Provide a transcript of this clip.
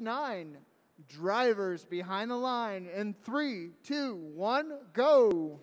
nine. Drivers behind the line in three, two, one, go.